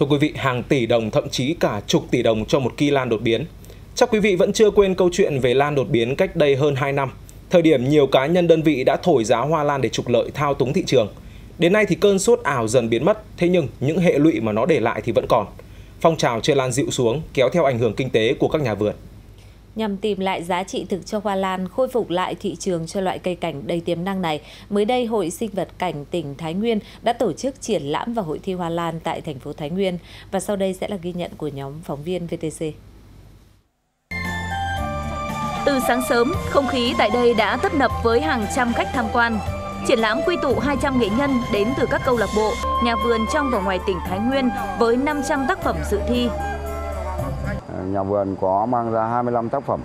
Thưa quý vị, hàng tỷ đồng thậm chí cả chục tỷ đồng cho một kỳ lan đột biến. Chắc quý vị vẫn chưa quên câu chuyện về lan đột biến cách đây hơn 2 năm. Thời điểm nhiều cá nhân đơn vị đã thổi giá hoa lan để trục lợi thao túng thị trường. Đến nay thì cơn sốt ảo dần biến mất, thế nhưng những hệ lụy mà nó để lại thì vẫn còn. Phong trào chơi lan dịu xuống kéo theo ảnh hưởng kinh tế của các nhà vườn. Nhằm tìm lại giá trị thực cho hoa lan, khôi phục lại thị trường cho loại cây cảnh đầy tiềm năng này, mới đây Hội Sinh vật cảnh tỉnh Thái Nguyên đã tổ chức triển lãm và hội thi hoa lan tại thành phố Thái Nguyên. Và sau đây sẽ là ghi nhận của nhóm phóng viên VTC. Từ sáng sớm, không khí tại đây đã tấp nập với hàng trăm khách tham quan. Triển lãm quy tụ 200 nghệ nhân đến từ các câu lạc bộ, nhà vườn trong và ngoài tỉnh Thái Nguyên với 500 tác phẩm dự thi. Nhà vườn có mang ra 25 tác phẩm,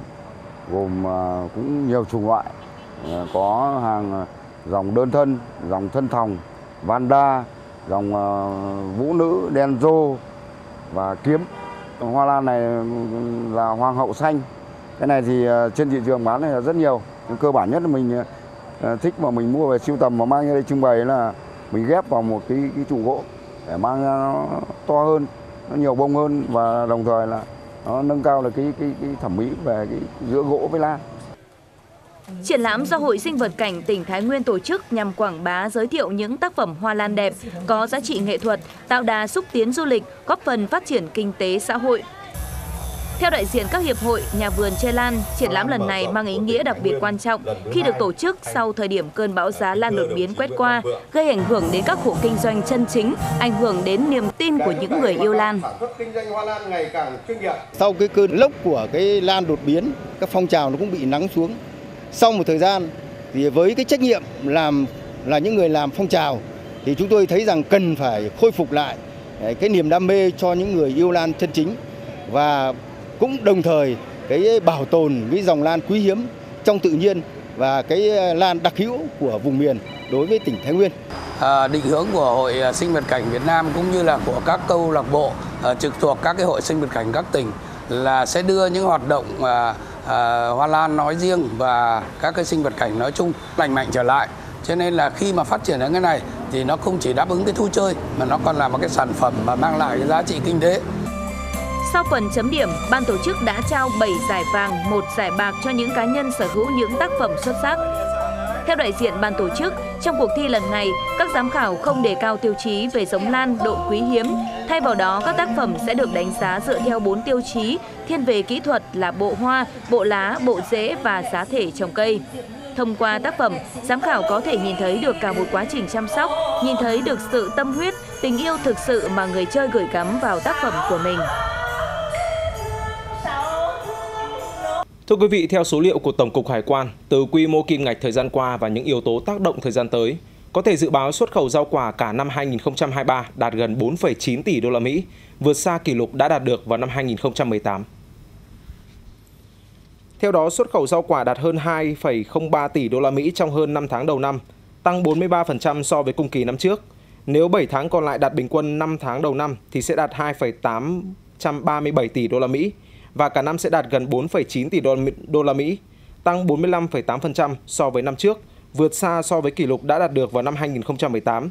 gồm à, cũng nhiều chủng loại. À, có hàng à, dòng đơn thân, dòng thân thòng, vanda, dòng vũ nữ, đen rô và kiếm. Hoa lan này là hoàng hậu xanh. Cái này thì trên thị trường bán này là rất nhiều. Cơ bản nhất là mình thích mà mình mua về siêu tầm mà mang ra đây trưng bày là mình ghép vào một cái cái trụ gỗ để mang ra nó to hơn nó nhiều bông hơn và đồng thời là nó nâng cao là cái cái, cái thẩm mỹ về cái giữa gỗ với lan Triển lãm do Hội Sinh vật cảnh tỉnh Thái Nguyên tổ chức nhằm quảng bá giới thiệu những tác phẩm hoa lan đẹp, có giá trị nghệ thuật, tạo đà xúc tiến du lịch, góp phần phát triển kinh tế xã hội, theo đại diện các hiệp hội, nhà vườn Chê Lan, triển lãm lần này mang ý nghĩa đặc biệt quan trọng khi được tổ chức sau thời điểm cơn bão giá lan đột biến quét qua, gây ảnh hưởng đến các hộ kinh doanh chân chính, ảnh hưởng đến niềm tin của những người yêu lan. Sau cái cơn lốc của cái lan đột biến, các phong trào nó cũng bị nắng xuống. Sau một thời gian thì với cái trách nhiệm làm là những người làm phong trào thì chúng tôi thấy rằng cần phải khôi phục lại cái niềm đam mê cho những người yêu lan chân chính và cũng đồng thời cái bảo tồn cái dòng lan quý hiếm trong tự nhiên và cái lan đặc hữu của vùng miền đối với tỉnh Thái Nguyên. À, định hướng của Hội Sinh vật cảnh Việt Nam cũng như là của các câu lạc bộ à, trực thuộc các cái hội sinh vật cảnh các tỉnh là sẽ đưa những hoạt động à, à, hoa lan nói riêng và các cái sinh vật cảnh nói chung lành mạnh trở lại. Cho nên là khi mà phát triển đến cái này thì nó không chỉ đáp ứng cái thu chơi mà nó còn là một cái sản phẩm mà mang lại cái giá trị kinh tế. Sau phần chấm điểm, ban tổ chức đã trao 7 giải vàng, một giải bạc cho những cá nhân sở hữu những tác phẩm xuất sắc. Theo đại diện ban tổ chức, trong cuộc thi lần này, các giám khảo không đề cao tiêu chí về giống lan, độ quý hiếm. Thay vào đó, các tác phẩm sẽ được đánh giá dựa theo 4 tiêu chí thiên về kỹ thuật là bộ hoa, bộ lá, bộ rễ và giá thể trồng cây. Thông qua tác phẩm, giám khảo có thể nhìn thấy được cả một quá trình chăm sóc, nhìn thấy được sự tâm huyết, tình yêu thực sự mà người chơi gửi gắm vào tác phẩm của mình. Thưa quý vị, theo số liệu của Tổng cục Hải quan, từ quy mô kim ngạch thời gian qua và những yếu tố tác động thời gian tới, có thể dự báo xuất khẩu rau quả cả năm 2023 đạt gần 4,9 tỷ đô la Mỹ, vượt xa kỷ lục đã đạt được vào năm 2018. Theo đó, xuất khẩu rau quả đạt hơn 2,03 tỷ đô la Mỹ trong hơn 5 tháng đầu năm, tăng 43% so với cùng kỳ năm trước. Nếu 7 tháng còn lại đạt bình quân 5 tháng đầu năm thì sẽ đạt 2,837 tỷ đô la Mỹ, và cả năm sẽ đạt gần 4,9 tỷ đô la Mỹ, tăng 45,8% so với năm trước, vượt xa so với kỷ lục đã đạt được vào năm 2018.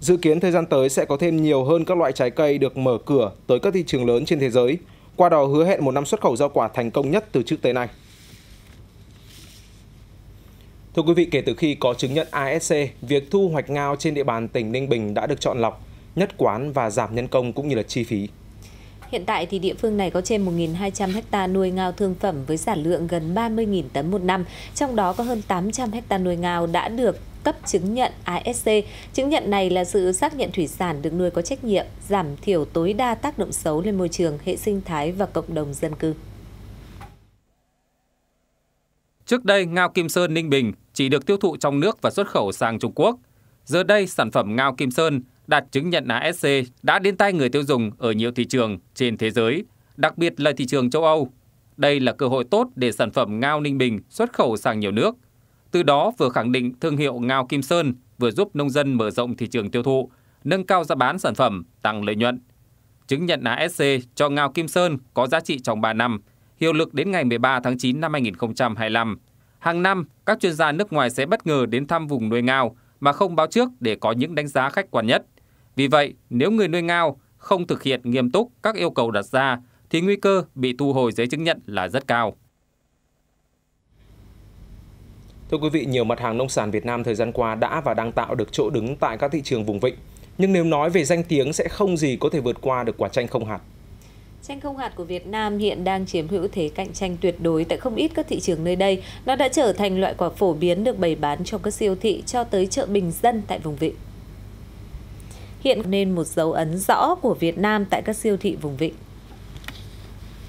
Dự kiến thời gian tới sẽ có thêm nhiều hơn các loại trái cây được mở cửa tới các thị trường lớn trên thế giới, qua đó hứa hẹn một năm xuất khẩu rau quả thành công nhất từ trước tới nay. Thưa quý vị, kể từ khi có chứng nhận ASC, việc thu hoạch ngao trên địa bàn tỉnh Ninh Bình đã được chọn lọc, nhất quán và giảm nhân công cũng như là chi phí. Hiện tại thì địa phương này có trên 1.200 ha nuôi ngao thương phẩm với sản lượng gần 30.000 tấn một năm, trong đó có hơn 800 ha nuôi ngao đã được cấp chứng nhận ASC. Chứng nhận này là sự xác nhận thủy sản được nuôi có trách nhiệm, giảm thiểu tối đa tác động xấu lên môi trường, hệ sinh thái và cộng đồng dân cư. Trước đây, ngao Kim Sơn Ninh Bình chỉ được tiêu thụ trong nước và xuất khẩu sang Trung Quốc. Giờ đây, sản phẩm ngao Kim Sơn đạt chứng nhận ASC đã đến tay người tiêu dùng ở nhiều thị trường trên thế giới, đặc biệt là thị trường châu Âu. Đây là cơ hội tốt để sản phẩm ngao Ninh Bình xuất khẩu sang nhiều nước. Từ đó vừa khẳng định thương hiệu ngao Kim Sơn, vừa giúp nông dân mở rộng thị trường tiêu thụ, nâng cao giá bán sản phẩm, tăng lợi nhuận. Chứng nhận ASC cho ngao Kim Sơn có giá trị trong 3 năm, hiệu lực đến ngày 13 tháng 9 năm 2025. Hàng năm, các chuyên gia nước ngoài sẽ bất ngờ đến thăm vùng nuôi ngao mà không báo trước để có những đánh giá khách quan nhất – vì vậy, nếu người nuôi ngao không thực hiện nghiêm túc các yêu cầu đặt ra thì nguy cơ bị thu hồi giấy chứng nhận là rất cao. Thưa quý vị, nhiều mặt hàng nông sản Việt Nam thời gian qua đã và đang tạo được chỗ đứng tại các thị trường vùng vịnh. Nhưng nếu nói về danh tiếng sẽ không gì có thể vượt qua được quả chanh không hạt. Chanh không hạt của Việt Nam hiện đang chiếm hữu thế cạnh tranh tuyệt đối tại không ít các thị trường nơi đây. Nó đã trở thành loại quả phổ biến được bày bán trong các siêu thị cho tới chợ bình dân tại vùng vịnh. Hiện nên một dấu ấn rõ của Việt Nam tại các siêu thị vùng vịnh.